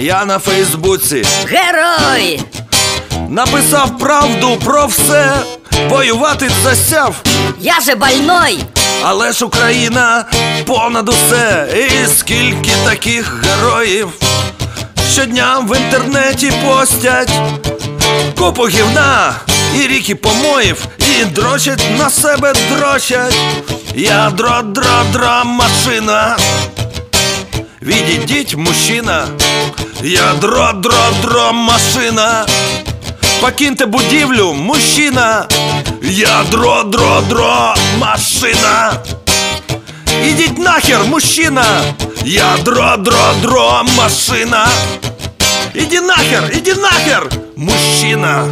Я на Фейсбуці Герой! написав правду про все, воювати засяв, Я же больной! але ж Україна понад усе. І скільки таких героїв щодня в інтернеті постять купу гівна і ріки помоїв, і дрочать на себе дрочать. Я дро дро дро машина. Відійдіть, мужчина, я дро дро дро машина. Покиньте будівлю, мужчина, я дро дро дро машина. Ідіть нахер, мужчина, я дро дро дро машина. Іди нахер, іди нахер, мужчина.